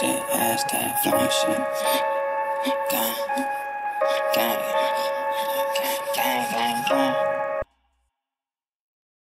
shit, ass that flowing shit. Got, got it.